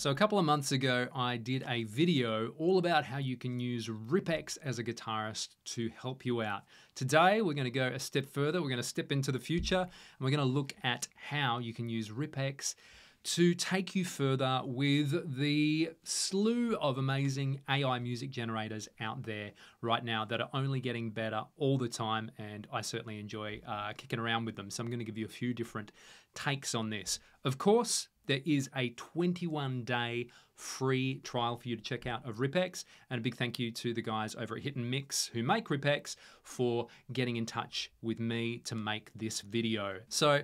So a couple of months ago, I did a video all about how you can use Ripx as a guitarist to help you out. Today, we're going to go a step further. We're going to step into the future and we're going to look at how you can use Ripx to take you further with the slew of amazing AI music generators out there right now that are only getting better all the time, and I certainly enjoy uh, kicking around with them. So I'm going to give you a few different takes on this. Of course, there is a 21 day free trial for you to check out of Ripx. And a big thank you to the guys over at HitnMix who make Ripx for getting in touch with me to make this video. So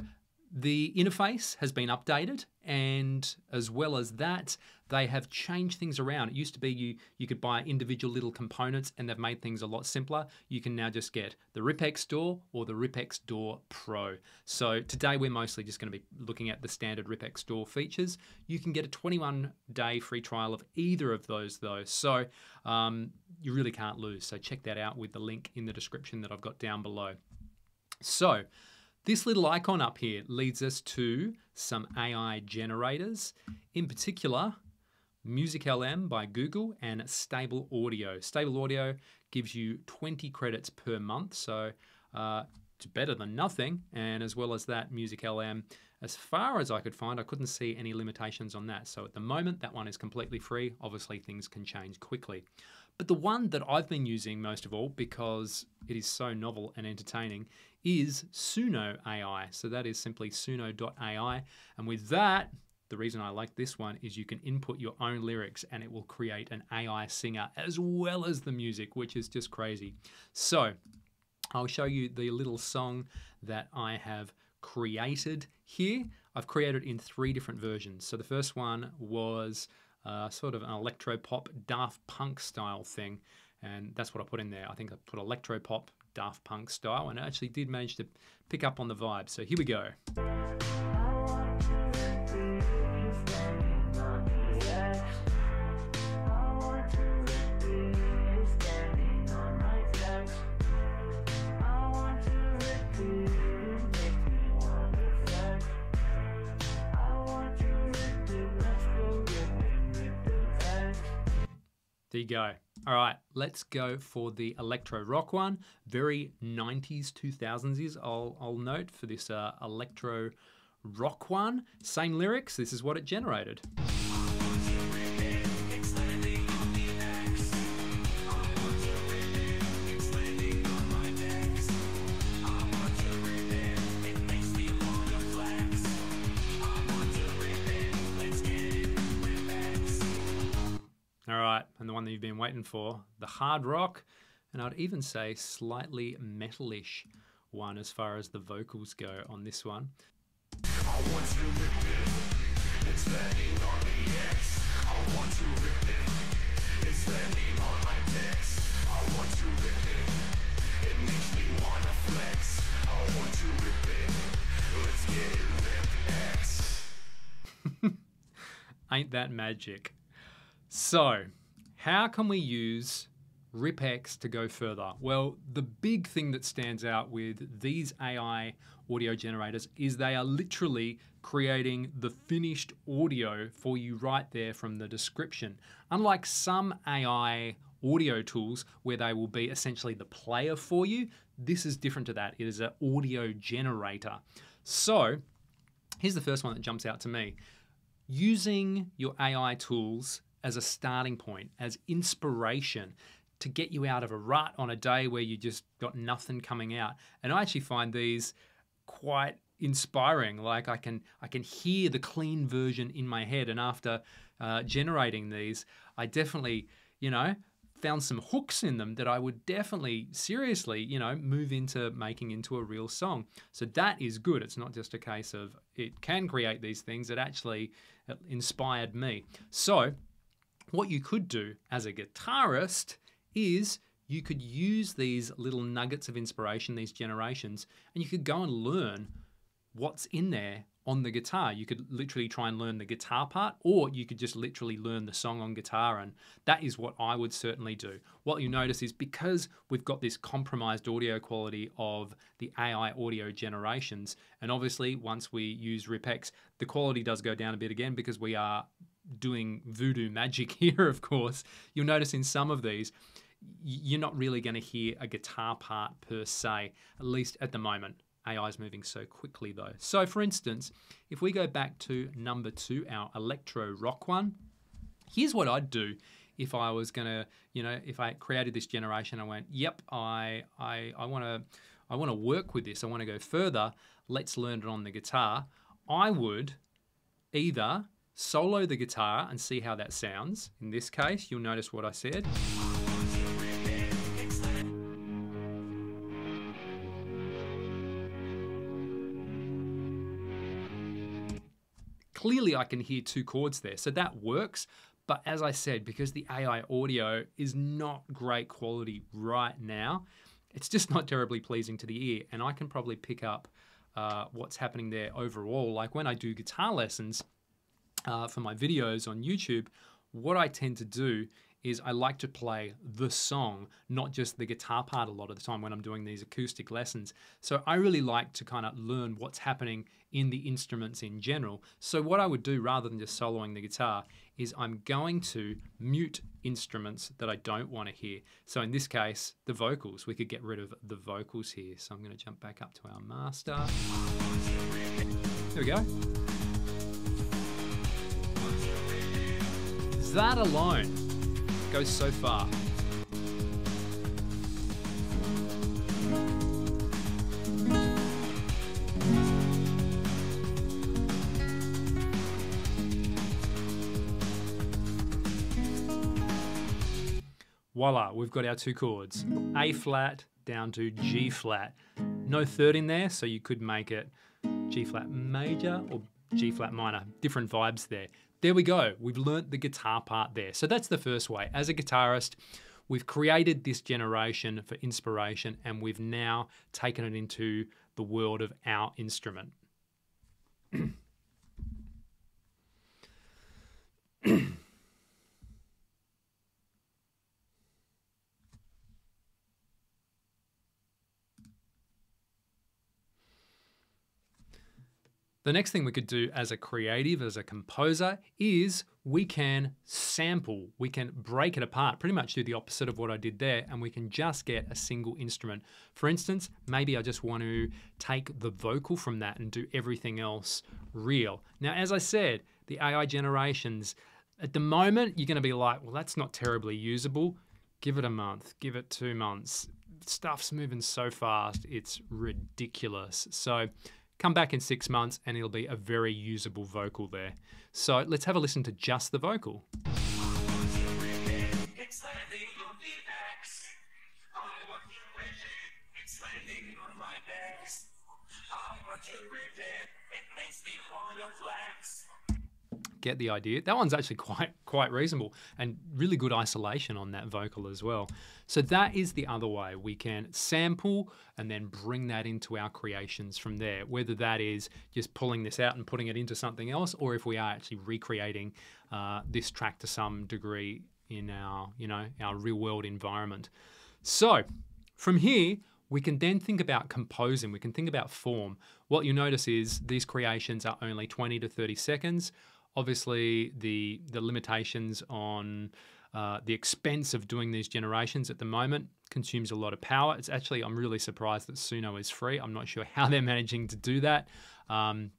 the interface has been updated, and as well as that, they have changed things around. It used to be you you could buy individual little components, and they've made things a lot simpler. You can now just get the Ripx DAW or the Ripx DAW Pro. So today we're mostly just going to be looking at the standard Ripx DAW features. You can get a 21-day free trial of either of those, though. So um, you really can't lose. So check that out with the link in the description that I've got down below. So. This little icon up here leads us to some AI generators, in particular, MusicLM by Google and Stable Audio. Stable Audio gives you 20 credits per month, so uh, it's better than nothing. And as well as that, Music LM, as far as I could find, I couldn't see any limitations on that. So at the moment, that one is completely free. Obviously, things can change quickly. But the one that I've been using most of all because it is so novel and entertaining is Suno AI. So that is simply suno.ai. And with that, the reason I like this one is you can input your own lyrics and it will create an AI singer as well as the music, which is just crazy. So I'll show you the little song that I have created here. I've created in three different versions. So the first one was uh, sort of an electro pop Daft Punk style thing. And that's what I put in there. I think I put electro pop Daft Punk style and it actually did manage to pick up on the vibe. So here we go. There you go. All right, let's go for the electro rock one. Very 90s, 2000s is, I'll, I'll note for this uh, electro rock one. Same lyrics, this is what it generated. And the one that you've been waiting for, the hard rock, and I'd even say slightly metalish one as far as the vocals go on this one. Ain't that magic? So, how can we use Ripx to go further? Well, the big thing that stands out with these AI audio generators is they are literally creating the finished audio for you right there from the description. Unlike some AI audio tools where they will be essentially the player for you, this is different to that. It is an audio generator. So, here's the first one that jumps out to me. Using your AI tools as a starting point, as inspiration to get you out of a rut on a day where you just got nothing coming out. And I actually find these quite inspiring. Like I can I can hear the clean version in my head, and after uh, generating these, I definitely you know found some hooks in them that I would definitely seriously, you know, move into making into a real song. So that is good. It's not just a case of it can create these things. It actually inspired me. So what you could do as a guitarist is you could use these little nuggets of inspiration, these generations, and you could go and learn what's in there on the guitar. You could literally try and learn the guitar part, or you could just literally learn the song on guitar. And that is what I would certainly do. What you notice is because we've got this compromised audio quality of the AI audio generations, and obviously once we use Ripx, the quality does go down a bit again because we are doing voodoo magic here, of course, you'll notice in some of these, you're not really going to hear a guitar part per se, at least at the moment. AI is moving so quickly though. So for instance, if we go back to number two, our electro rock one, here's what I'd do if I was gonna, you know, if I created this generation, I went, yep, I I I wanna I wanna work with this, I wanna go further, let's learn it on the guitar. I would either solo the guitar and see how that sounds. In this case, you'll notice what I said. clearly I can hear two chords there. So that works. But as I said, because the AI audio is not great quality right now, it's just not terribly pleasing to the ear. And I can probably pick up uh, what's happening there overall. Like when I do guitar lessons uh, for my videos on YouTube, what I tend to do is I like to play the song, not just the guitar part a lot of the time when I'm doing these acoustic lessons. So I really like to kind of learn what's happening in the instruments in general. So what I would do rather than just soloing the guitar is I'm going to mute instruments that I don't want to hear. So in this case, the vocals, we could get rid of the vocals here. So I'm going to jump back up to our master. There we go. That alone goes so far. voila, we've got our two chords A flat down to G flat. No third in there, so you could make it G flat major or G flat minor. Different vibes there. There we go. We've learnt the guitar part there. So that's the first way. As a guitarist, we've created this generation for inspiration and we've now taken it into the world of our instrument. The next thing we could do as a creative, as a composer, is we can sample, we can break it apart, pretty much do the opposite of what I did there, and we can just get a single instrument. For instance, maybe I just want to take the vocal from that and do everything else real. Now, as I said, the AI generations, at the moment, you're going to be like, well, that's not terribly usable. Give it a month, give it two months. Stuff's moving so fast, it's ridiculous. So, Come back in six months and it'll be a very usable vocal there. So let's have a listen to just the vocal. Get the idea. That one's actually quite quite reasonable and really good isolation on that vocal as well. So that is the other way. We can sample and then bring that into our creations from there, whether that is just pulling this out and putting it into something else, or if we are actually recreating uh, this track to some degree in our, you know, our real world environment. So from here, we can then think about composing, we can think about form. What you notice is these creations are only 20 to 30 seconds. Obviously, the, the limitations on uh, the expense of doing these generations at the moment consumes a lot of power. It's actually, I'm really surprised that Suno is free. I'm not sure how they're managing to do that. Um,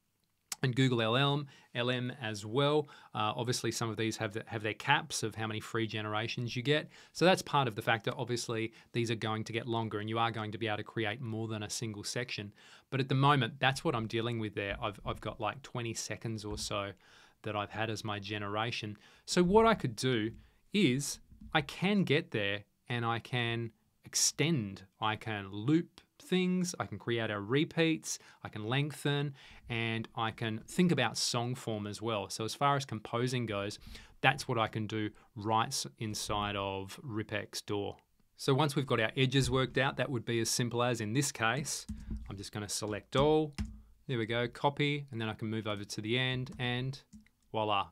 and Google LM, LM as well. Uh, obviously, some of these have the, have their caps of how many free generations you get. So that's part of the factor. Obviously, these are going to get longer, and you are going to be able to create more than a single section. But at the moment, that's what I'm dealing with there. I've I've got like 20 seconds or so that I've had as my generation. So what I could do is I can get there and I can extend, I can loop things, I can create our repeats, I can lengthen, and I can think about song form as well. So as far as composing goes, that's what I can do right inside of RipX DAW. So once we've got our edges worked out, that would be as simple as in this case, I'm just gonna select all, there we go, copy, and then I can move over to the end and voila,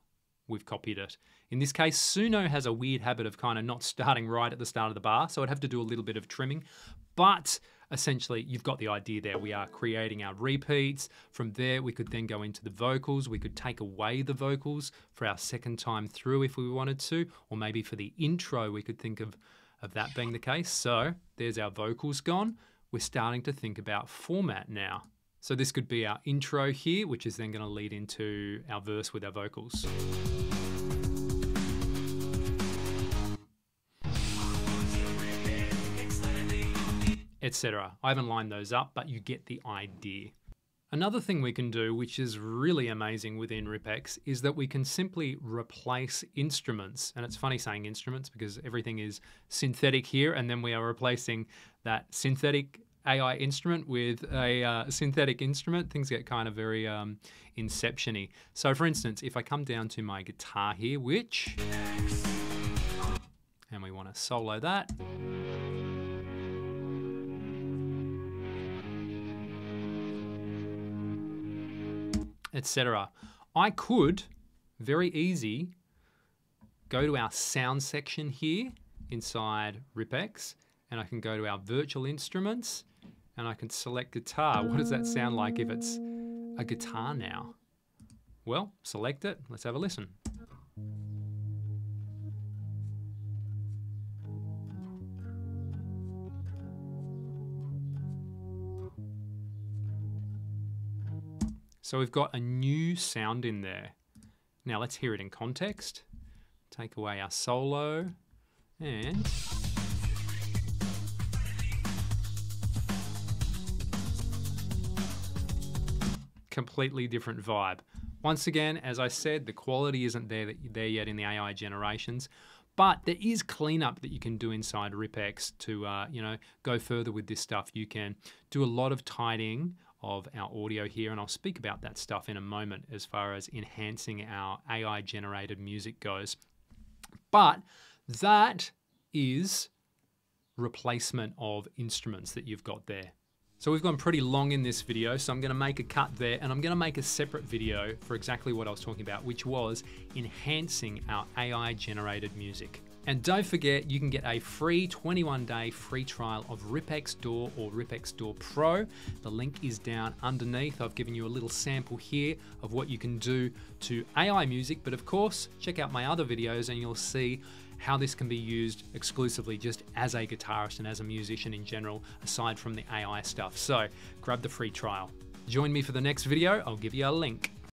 we've copied it. In this case, Suno has a weird habit of kind of not starting right at the start of the bar, so I'd have to do a little bit of trimming. But essentially, you've got the idea there. We are creating our repeats. From there, we could then go into the vocals. We could take away the vocals for our second time through if we wanted to, or maybe for the intro, we could think of, of that being the case. So there's our vocals gone. We're starting to think about format now. So this could be our intro here, which is then going to lead into our verse with our vocals. etc. I haven't lined those up, but you get the idea. Another thing we can do, which is really amazing within RipX, is that we can simply replace instruments. And it's funny saying instruments because everything is synthetic here, and then we are replacing that synthetic AI instrument with a uh, synthetic instrument. Things get kind of very um, inception-y. So for instance, if I come down to my guitar here, which, and we want to solo that, etc. I could very easy go to our sound section here inside RipX and I can go to our virtual instruments and I can select guitar. What does that sound like if it's a guitar now? Well, select it. Let's have a listen. So we've got a new sound in there. Now let's hear it in context. Take away our solo and completely different vibe. Once again, as I said, the quality isn't there, there yet in the AI generations, but there is cleanup that you can do inside RipX to uh, you know go further with this stuff. You can do a lot of tidying of our audio here, and I'll speak about that stuff in a moment as far as enhancing our AI generated music goes. But that is replacement of instruments that you've got there. So we've gone pretty long in this video, so I'm gonna make a cut there and I'm gonna make a separate video for exactly what I was talking about, which was enhancing our AI generated music. And don't forget, you can get a free 21 day free trial of RipX DAW or RipX DAW Pro. The link is down underneath. I've given you a little sample here of what you can do to AI music, but of course, check out my other videos and you'll see how this can be used exclusively just as a guitarist and as a musician in general, aside from the AI stuff. So grab the free trial. Join me for the next video, I'll give you a link.